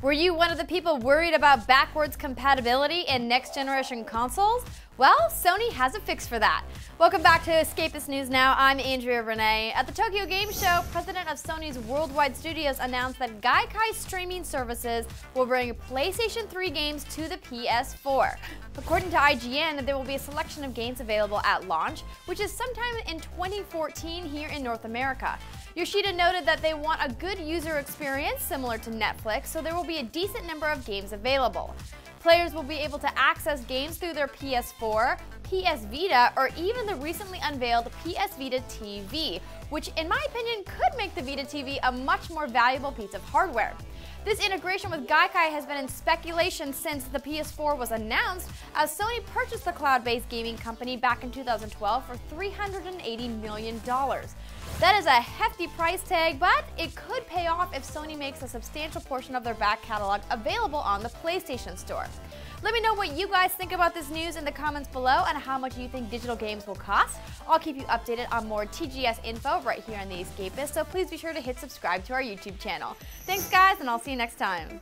Were you one of the people worried about backwards compatibility in next generation consoles? Well, Sony has a fix for that. Welcome back to Escapist News Now. I'm Andrea Rene. At the Tokyo Game Show, president of Sony's Worldwide Studios announced that Gaikai streaming services will bring PlayStation 3 games to the PS4. According to IGN, there will be a selection of games available at launch, which is sometime in 2014 here in North America. Yoshida noted that they want a good user experience similar to Netflix, so there will be a decent number of games available. Players will be able to access games through their PS4, PS Vita, or even the recently unveiled PS Vita TV, which in my opinion could make the Vita TV a much more valuable piece of hardware. This integration with Gaikai has been in speculation since the PS4 was announced, as Sony purchased the cloud-based gaming company back in 2012 for $380 million. That is a hefty price tag, but it could pay off if Sony makes a substantial portion of their back catalog available on the PlayStation Store. Let me know what you guys think about this news in the comments below and how much you think digital games will cost. I'll keep you updated on more TGS info right here on The Escapist, so please be sure to hit subscribe to our YouTube channel. Thanks guys, and I'll see you next time.